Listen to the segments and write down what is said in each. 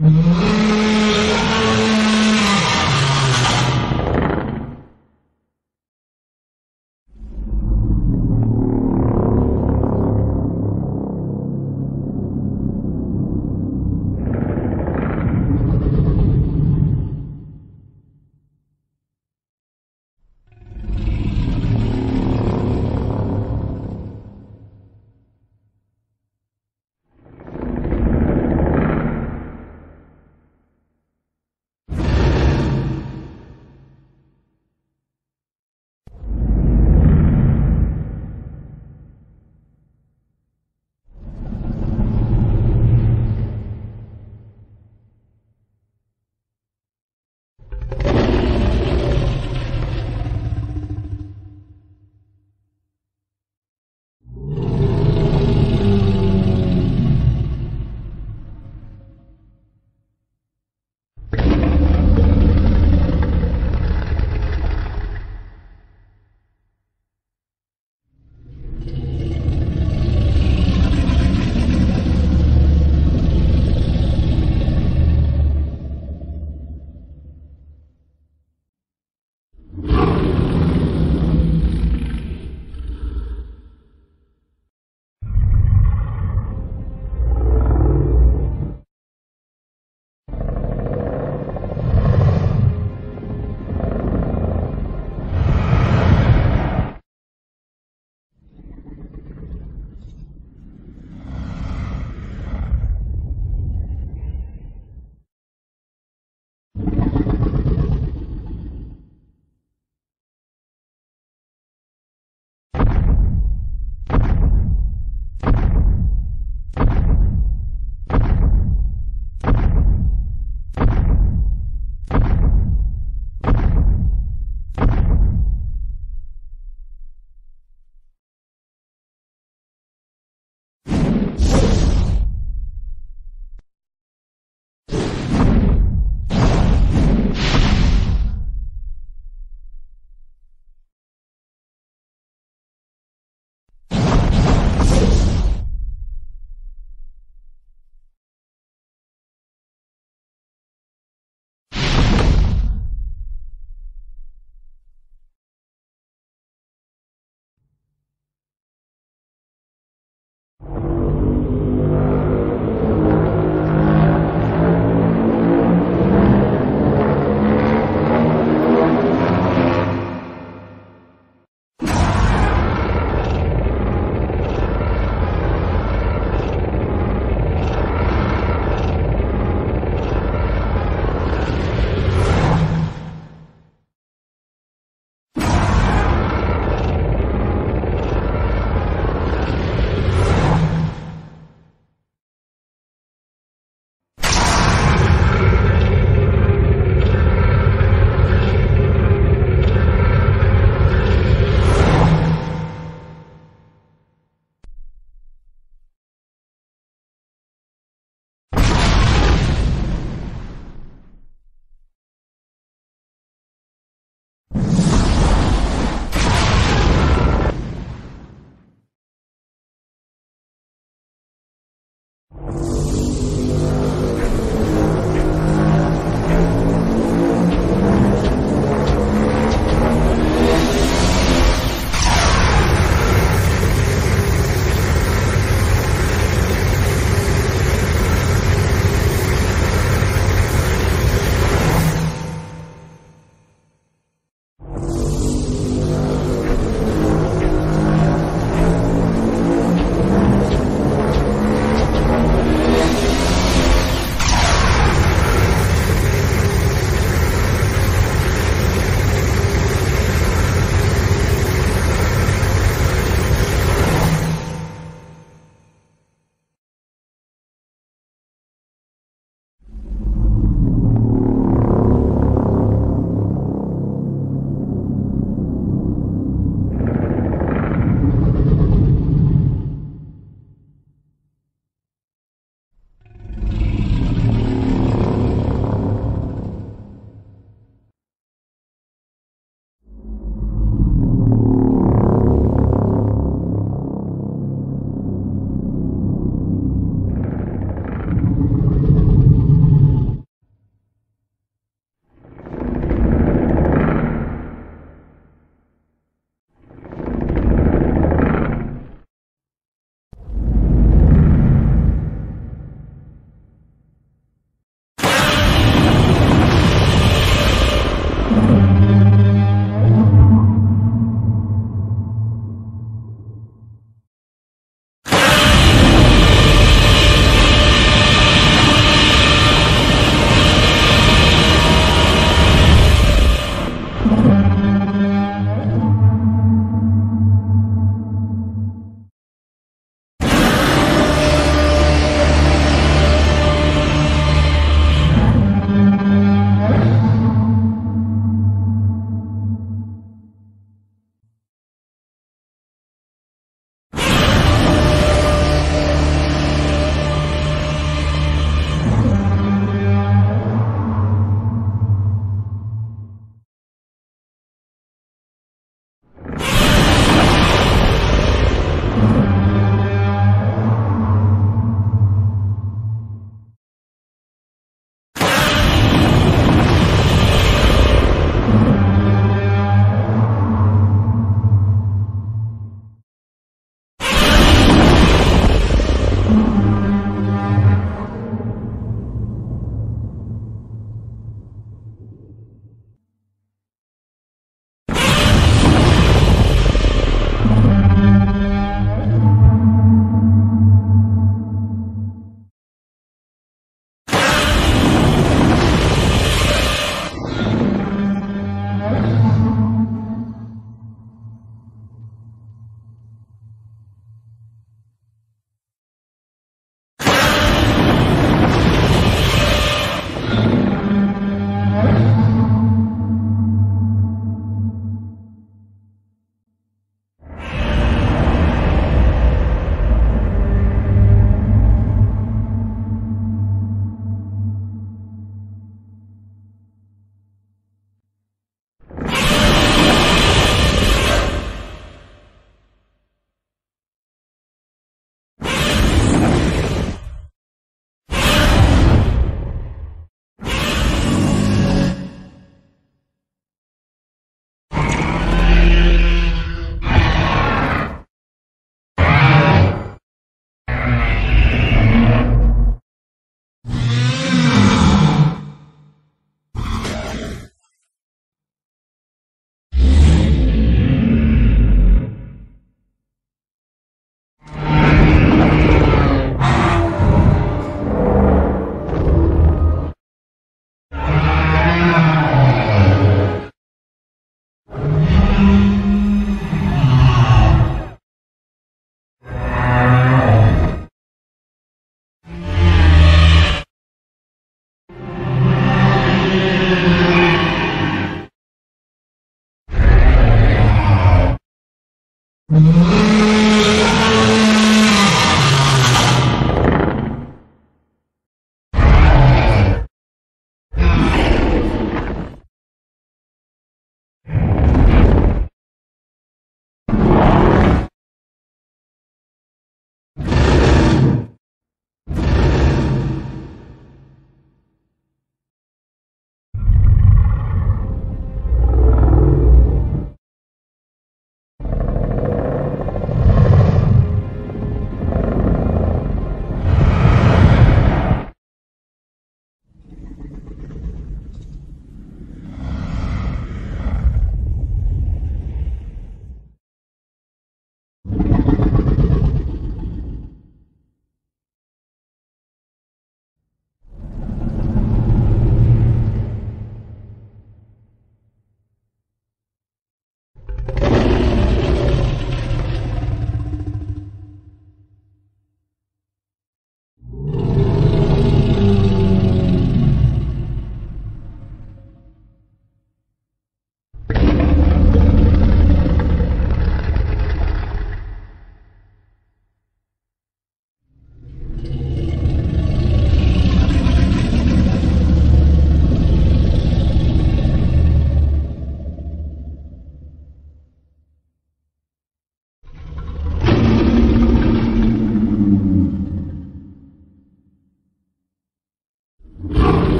Mm-hmm.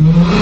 Mm-hmm.